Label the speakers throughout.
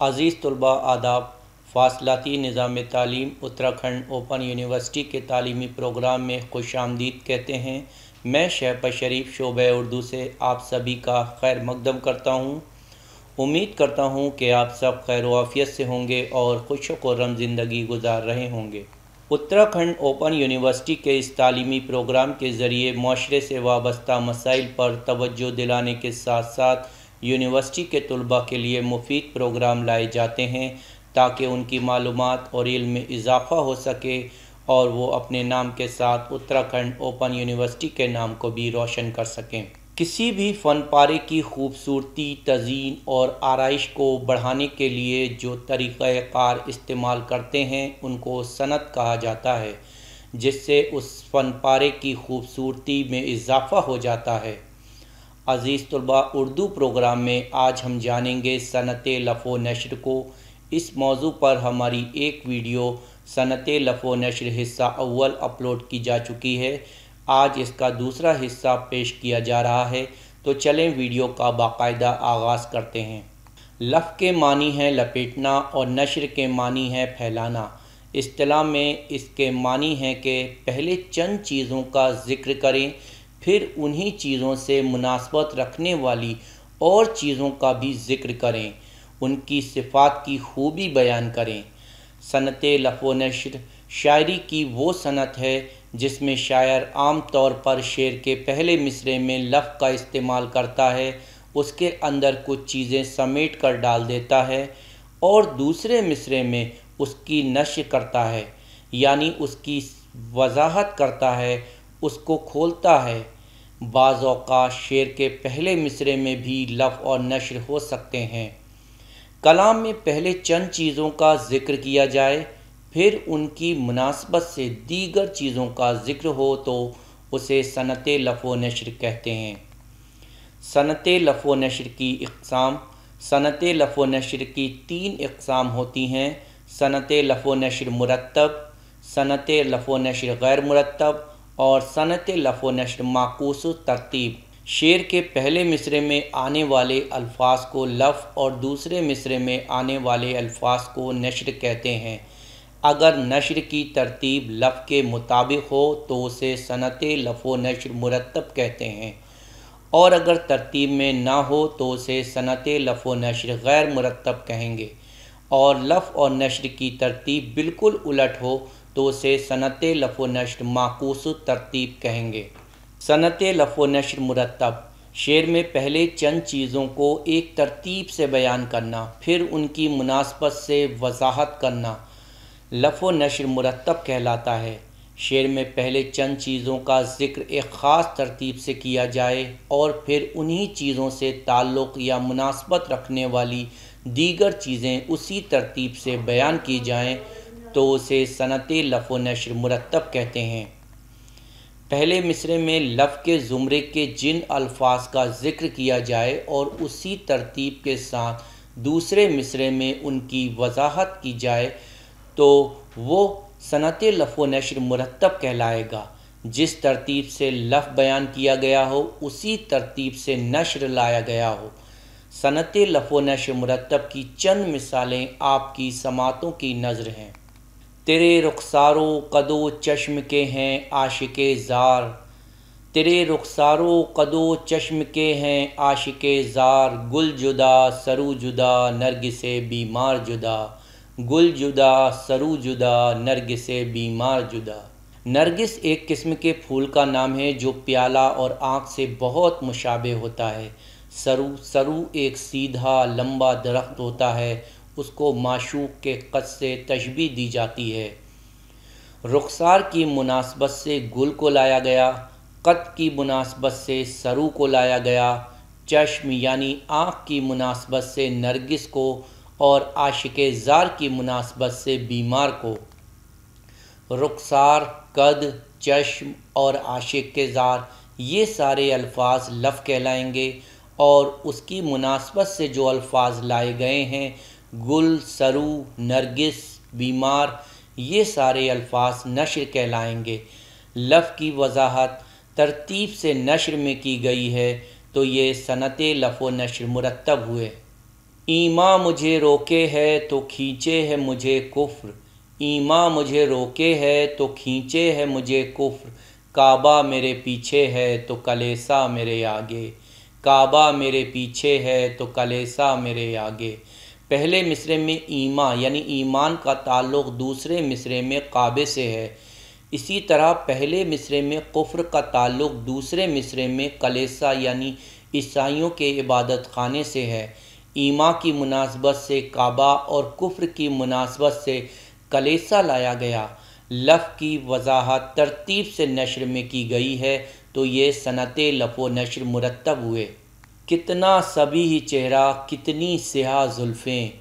Speaker 1: अज़ीज़ तलबा आदाब, फासलाती निज़ाम तालीम, उत्तराखंड ओपन यूनिवर्सिटी के तालीमी प्रोग्राम में खुश आमदीद कहते हैं। मैं शहब शरीफ शोब उर्दू से आप सभी का खैर मकदम करता हूँ। उम्मीद करता हूँ कि आप सब खैर वाफ़ियत से होंगे और खुश रम ज़िंदगी गुजार रहे होंगे। उत्तराखंड ओपन यूनिवर्सिटी के इस तालीमी प्रोग्राम के ज़रिए माशरे से वाबस्ता मसाइल पर तवज्जो दिलाने के साथ साथ यूनिवर्सिटी के तलबा के लिए मुफीद प्रोग्राम लाए जाते हैं ताकि उनकी मालूम और इल्म में इजाफ़ा हो सके और वो अपने नाम के साथ उत्तराखंड ओपन यूनिवर्सिटी के नाम को भी रोशन कर सकें। किसी भी फ़न पारे की खूबसूरती, तज़ीन और आरइश को बढ़ाने के लिए जो तरीक़ार इस्तेमाल करते हैं, उनको सनत कहा जाता है, जिससे उस फ़न पारे की खूबसूरती में इजाफ़ा हो जाता है। अज़ीज़ तलबा उर्दू प्रोग्राम में आज हम जानेंगे सनत लफ़ो नशर को। इस मौजू पर हमारी एक वीडियो सनत लफ़ो नशर हिस्सा अव्वल अपलोड की जा चुकी है। आज इसका दूसरा हिस्सा पेश किया जा रहा है। तो चलें वीडियो का बाकायदा आगाज़ करते हैं। लफ़ के मानी है लपेटना और नशर के मानी है फैलाना। अतलाह में इसके मानी है कि पहले चंद चीज़ों का ज़िक्र करें। फिर उन्हीं चीज़ों से मुनासबत रखने वाली और चीज़ों का भी ज़िक्र करें। उनकी सिफ़ात की खूबी बयान करें। सनत लफ़ो नशर शायरी की वो सनत है जिसमें शायर आम तौर पर शेर के पहले मिसरे में लफ़ का इस्तेमाल करता है, उसके अंदर कुछ चीज़ें समेट कर डाल देता है और दूसरे मिसरे में उसकी नश करता है, यानी उसकी वजाहत करता है उसको खोलता है। बाज़ात शेर के पहले मिसरे में भी लफ़ और नशर हो सकते हैं। कलाम में पहले चंद चीज़ों का ज़िक्र किया जाए, फिर उनकी मुनासबत से दीगर चीज़ों का ज़िक्र हो तो उसे सनत लफ़ो नशर कहते हैं। सनत लफ़ो नशर की इकसाम, सनत लफ़ो नशर की तीन इकसाम होती हैं। सनत लफ़ो नशर मुरतब सनत लफ़ो नशर गैर मुरतब और सनत लफ़ो नशर माकूस तरतीब। शेर के पहले मिसरे में आने वाले अल्फाज को लफ़ और दूसरे मिसरे में आने वाले अल्फाज को नशर कहते हैं। अगर नशर की तरतीब लफ़ के मुताबिक हो तो उसे सनत लफ़ो नशर मुरतब कहते हैं। और अगर तरतीब में ना हो तो उसे सनत लफ़ो नशर गैर मुरतब कहेंगे। और लफ़ और नशर की तरतीब बिल्कुल उलट हो तो उसे सनत लफ़ो नशर माकूस तरतीब कहेंगे। सनत लफ़ो नशर मुरतब शेर में पहले चंद चीज़ों को एक तरतीब से बयान करना, फिर उनकी मुनासबत से वजाहत करना लफ़ो नशर मुरतब कहलाता है। शेर में पहले चंद चीज़ों का ज़िक्र एक ख़ास तरतीब से किया जाए और फिर उन्हीं चीज़ों से ताल्लुक़ या मुनासबत रखने वाली दीगर चीज़ें उसी तरतीब से बयान की जाएँ तो उसे सनत लफ़ नशर मुरतब कहते हैं। पहले मिसरे में लफ़ के ज़ुमरे के जिन अल्फाज का ज़िक्र किया जाए और उसी तरतीब के साथ दूसरे मिसरे में उनकी वजाहत की जाए तो वो सनत लफ़ नशर मुरतब कहलाएगा। जिस तरतीब से लफ़ बयान किया गया हो, उसी तरतीब से नशर लाया गया हो। सनत लफ़ नशर मुरतब की चंद मिसालें आपकी समातों की नज़र हैं। तेरे रुखसारो कदो चश्म के हैं आशिक ज़ार। तेरे रुखसारो कदो चश्म के हैं आशिक ज़ार। गुल जुदा, सरू जुदा, नर्ग से बीमार जुदा। गुल जुदा, सरू जुदा, नर्ग से बीमार जुदा। नरगिस एक किस्म के फूल का नाम है जो प्याला और आँख से बहुत मुशाबे होता है। सरू सरू एक सीधा, लंबा दरख्त होता है उसको माशूक के कद से तशबी दी जाती है। रुखसार की मुनासबत से गुल को लाया गया, कद की मुनासबत से सरू को लाया गया, चश्म यानी आँख की मुनासबत से नरगिस को और आशिक ज़ार की मुनासबत से बीमार को। रुखसार, कद, चश्म और आशिक के ज़ार, ये सारे अल्फाज लफ़ कहलाएँगे और उसकी मुनासबत से जो अल्फाज लाए गए हैं गुल, सरू, नरगिस, बीमार, ये सारे अल्फाज नशर कहलाएँगे। लफ़ की वजाहत, तरतीब से नशर में की गई है तो ये सनत लफ़ नशर मुरतब हुए। ईमा मुझे रोके है तो खींचे है मुझे कुफ्र। ईमा मुझे रोके है तो खींचे है मुझे कुफ्र। काबा मेरे पीछे है तो कलेसा मेरे आगे। काबा मेरे पीछे है तो कलेसा मेरे आगे। पहले मिसरे में ईमा, यानी ईमान का ताल्लुक़ दूसरे मिसरे में काबे से है। इसी तरह पहले मिसरे में कुफ्र का ताल्लुक़ दूसरे मिसरे में कलेसा, यानी ईसाइयों के इबादत खाने से है। ईमा की मुनासबत से काबा और कुफ्र की मुनासबत से कलेसा लाया गया। लफ़ की वजाहत तरतीब से नशर में की गई है तो ये सनत लफ़ो नशर मुरतब हुए। कितना सभी चेहरा, कितनी स्याह जुल्फ़ें।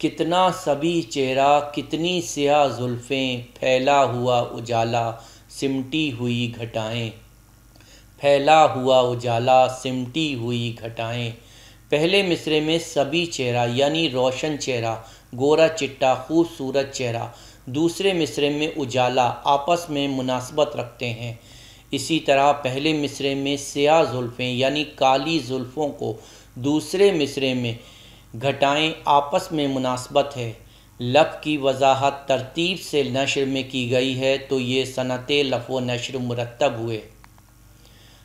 Speaker 1: कितना सभी चेहरा, कितनी स्याह जुल्फ़ें। फैला हुआ उजाला, सिमटी हुई घटाएँ। फैला हुआ उजाला, सिमटी हुई घटाएँ। पहले मिसरे में सभी चेहरा, यानी रोशन चेहरा, गोरा चिट्टा, खूबसूरत चेहरा। दूसरे मिसरे में उजाला, आपस में मुनासबत रखते हैं। इसी तरह पहले मिसरे में स्या जुल्फ़ें, यानी काली जुल्फ़ों को दूसरे मिसरे में घटाएँ आपस में मुनासबत है। लब की वजाहत तरतीब से नशर में की गई है तो ये सनत लफ़ो नशर मुरतब हुए।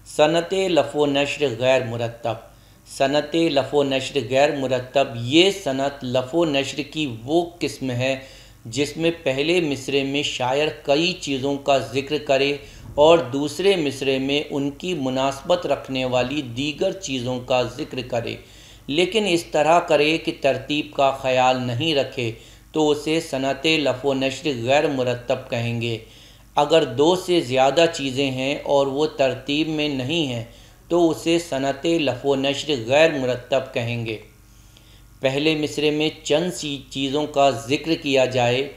Speaker 1: सनत लफ़ो नशर गैर मुरतब सनत लफ़ो नशर गैर मुरतब ये सनत लफ़ो नशर की वो किस्म है जिसमें पहले मिसरे में शायर कई चीज़ों का ज़िक्र करे और दूसरे मिसरे में उनकी मुनासबत रखने वाली दीगर चीज़ों का ज़िक्र करे। लेकिन इस तरह करे कि तरतीब का ख्याल नहीं रखे तो उसे सनत लफ़ो नशर गैर मुरतब कहेंगे। अगर दो से ज़्यादा चीज़ें हैं और वो तरतीब में नहीं हैं तो उसे सनत लफ़ो नशर गैर मुरतब कहेंगे। पहले मिसरे में चंद सी चीज़ों का ज़िक्र किया जाए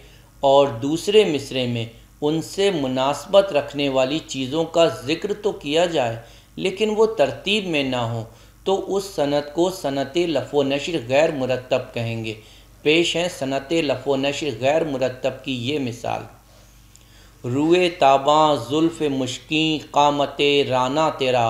Speaker 1: और दूसरे मिसरे में उनसे मुनासबत रखने वाली चीज़ों का ज़िक्र तो किया जाए, लेकिन वो तरतीब में ना हो तो उस सनत को सनत लफ़ो नशर गैर मुरतब कहेंगे। पेश हैं सनत लफ़ो नशर गैर मुरतब की ये मिसाल। रुए ताबा जुल्फ़ मुश्की कामत राना तेरा,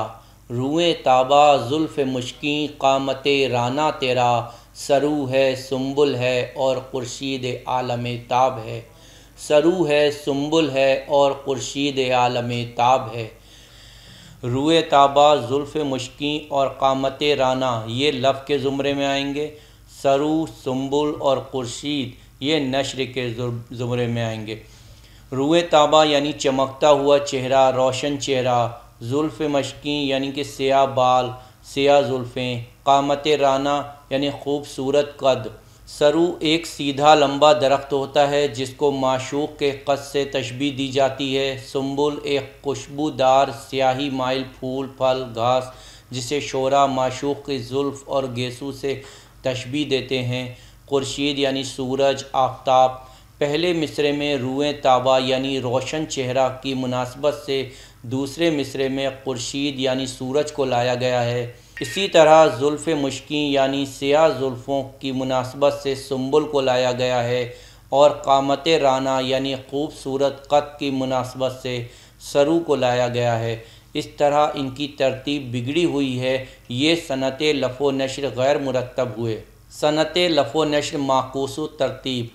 Speaker 1: रुए ताबा जुल्फ़ मुश्की कामत राना तेरा, सरू है सुम्बुल है और खुर्शीद आलम ताब है। सरू है सुम्बुल है और खुर्शीद आलम ताब है। रुए ताबा, जुल्फ़ मुश्की और कामत राना, ये लफ़ के ज़ुमरे में आएँगे। सरू सुम्बुल और खुर्शीद, ये नशर के ज़ुमरे में आएँगे। रुए ताबा यानी चमकता हुआ चेहरा, रोशन चेहरा, जुल्फ़ मशकी यानी कि सिया बाल, सिया जुल्फ़ें, कामत राना यानी खूबसूरत कद। सरू एक सीधा लंबा दरख्त होता है, जिसको माशूक के कद से तशबी दी जाती है। सुम्बुल एक खुशबूदार स्याही माइल फूल, फल, घास, जिसे शोरा, माशूक की जुल्फ़ और गेसू से तशबी देते हैं। खुर्शीद यानी सूरज, आफ्ताब, पहले मिसरे में रुएँ ताबा यानी रोशन चेहरा की मुनासबत से दूसरे मिसरे में खुर्शीद यानी सूरज को लाया गया है। इसी तरह जुल्फ़ मुश्किन यानी सिया जुल्फ़ों की मुनासबत से सुम्बुल को लाया गया है और कामत राना यानी खूबसूरत कत की मुनासबत से सरू को लाया गया है। इस तरह इनकी तरतीब बिगड़ी हुई है। ये सनत लफ़ो नशर गैर मुरतब हुए। सनत लफ़ो नशर माकूस तरतीब।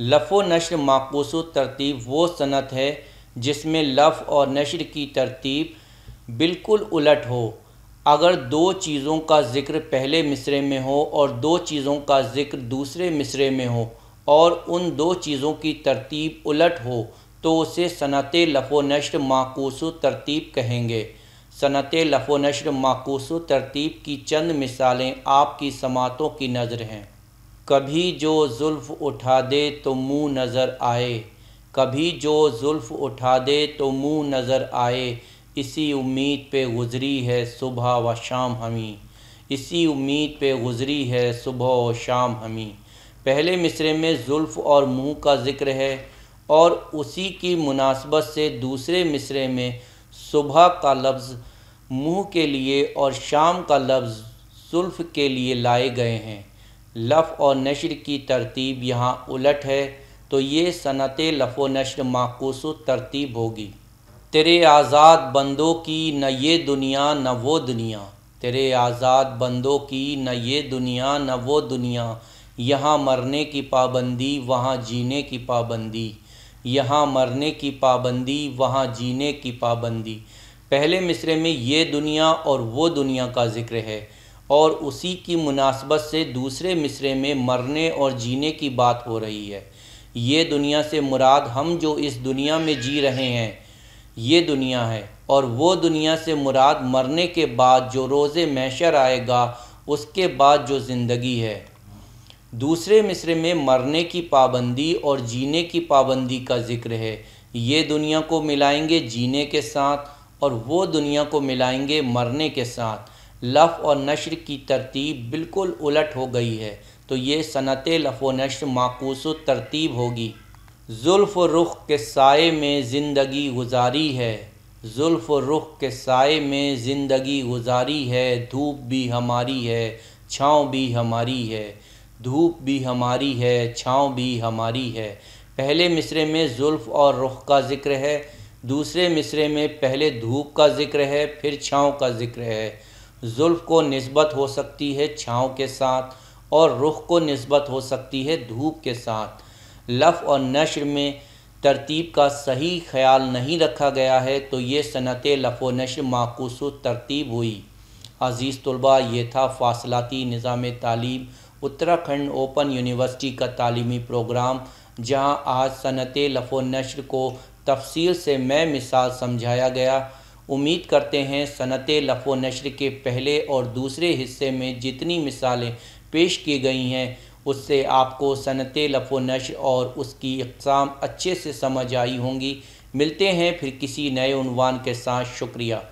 Speaker 1: लफ़ो नशर माकूस तरतीब वो सनत है जिसमें लफ़ और नशर की तरतीब बिल्कुल उलट हो। अगर दो चीज़ों का ज़िक्र पहले मिसरे में हो और दो चीज़ों का ज़िक्र दूसरे मिसरे में हो और उन दो चीज़ों की तरतीब उलट हो तो उसे सनत लफ़ो नशर माकूस तरतीब कहेंगे। सनत लफ़ो नशर माकूस तरतीब की चंद मिसालें आपकी समातों की नज़र हैं। कभी जो जुल्फ़ उठा दे तो मुँह नज़र आए, कभी जो जुल्फ़ उठा दे तो मुँह नज़र आए इसी उम्मीद पे गुज़री है सुबह व शाम हमी। इसी उम्मीद पे गुज़री है सुबह व शाम हमी। पहले मिसरे में जुल्फ़ और मुँह का ज़िक्र है और उसी की मुनासबत से दूसरे मिसरे में सुबह का लफ्ज़ मुँह के लिए और शाम का लफ्ज़ जुल्फ़ के लिए लाए गए हैं। लफ़ और नशर की तरतीब यहाँ उलट है तो ये सनत लफ़ व नशर माकूस तरतीब होगी। तेरे आज़ाद बंदों की न ये दुनिया, न वो दुनिया। तेरे आज़ाद बंदों की न ये दुनिया, न वो दुनिया। यहाँ मरने की पाबंदी, वहाँ जीने की पाबंदी। यहाँ मरने की पाबंदी, वहाँ जीने की पाबंदी। पहले मिसरे में ये दुनिया और वो दुनिया का ज़िक्र है और उसी की मुनासबत से दूसरे मिसरे में मरने और जीने की बात हो रही है। ये दुनिया से मुराद हम जो इस दुनिया में जी रहे हैं ये दुनिया है और वो दुनिया से मुराद मरने के बाद जो रोज़े मैशर आएगा, उसके बाद जो ज़िंदगी है। दूसरे मिसरे में मरने की पाबंदी और जीने की पाबंदी का ज़िक्र है। ये दुनिया को मिलाएँगे जीने के साथ और वो दुनिया को मिलाएँगे मरने के साथ। लफ़ और नशर की तरतीब बिल्कुल उलट हो गई है। तो ये सनत लफ़ व नशर माकूस तरतीब होगी। जुल्फ़ रुख के साय में ज़िंदगी गुजारी है। जुल्फ़ रुख के साय में ज़िंदगी गुजारी है। धूप भी हमारी है, छाँव भी हमारी है। धूप भी हमारी है, छाँव भी हमारी है। पहले मिसरे में जुल्फ़ और रुख का ज़िक्र है। दूसरे मिसरे में पहले धूप का ज़िक्र है, फिर छाँव का ज़िक्र है। जुल्फ़ को नस्बत हो सकती है छाँव के साथ और रुख को नस्बत हो सकती है धूप के साथ। लफ़ और नशर में तरतीब का सही ख्याल नहीं रखा गया है तो ये सनत लफ़ व नशर माकूस तरतीब हुई। अज़ीज़ तलबा, ये था फासलाती निज़ाम तालीम, उत्तराखंड ओपन यूनिवर्सिटी का तालीमी प्रोग्राम, जहाँ आज सनत लफ़ नशर को तफसील से मैं मिसाल समझाया गया। उम्मीद करते हैं सनत लफ़ नशर के पहले और दूसरे हिस्से में जितनी मिसालें पेश की गई हैं उससे आपको सनत लफो नश और उसकी इकसाम अच्छे से समझ आई होंगी। मिलते हैं फिर किसी नए उनवान के साथ। शुक्रिया।